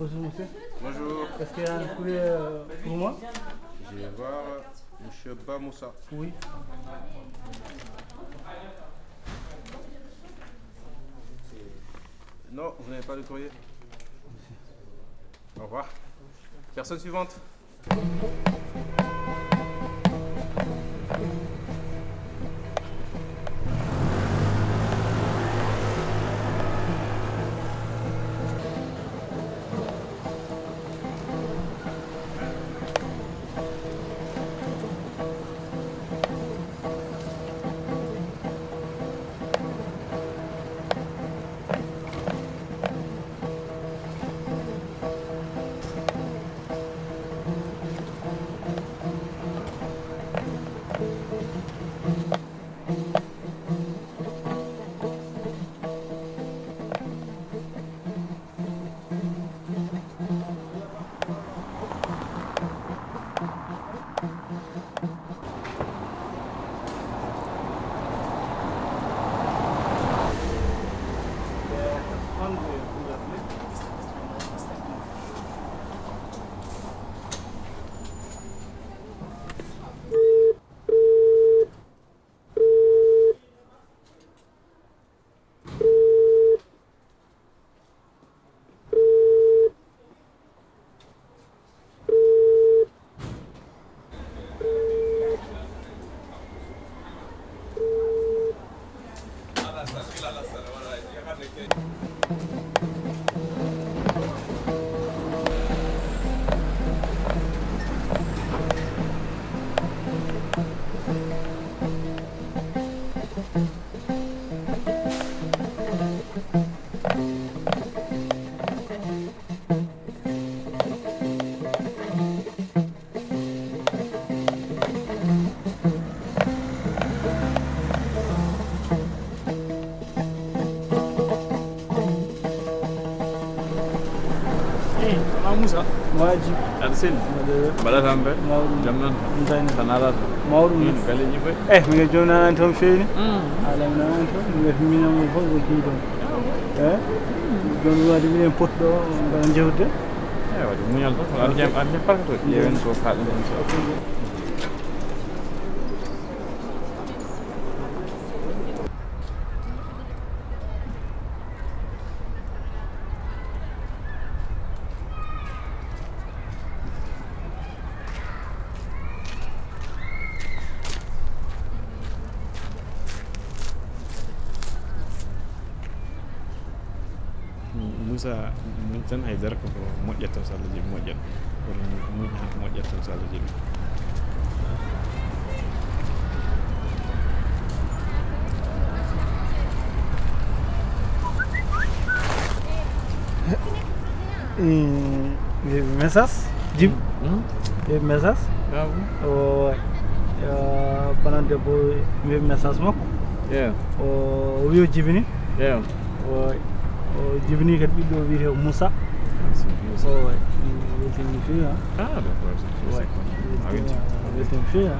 Bonjour monsieur. Bonjour, Est-ce qu'il y a un courrier euh, pour moi? Je vais voir Monsieur Bamoussa. Oui. Non, vous n'avez pas de courrier? Au revoir. Personne suivante? las pilas las hermanas, selli mbaɗata mbe Mawɗum. jam noon Mutane. tan alata Mawɗum. min galle ñiɓɓe Eh, mi joni nanan toon feewni. Ala mi nanan toon. Mi wi minamo fof ko ɗon. Eh? Joni wadi minen potɗo mbaɗa jewde. e waɗi muñal tan aɗa jam aɗa jam parka to ƴeewen so moussa muñ tan haydara koko moƴƴat taw so allah jaaɓi moƴƴat kono muñ ha moƴƴat taw so allah jaaɓi Eh, message jib e message yaw o bana debbo wi message makko yew o wi o jibini yew o o jibini kadi ɓiɗɗo ja wiyete moussa o weltini het. ha weltini fewi ha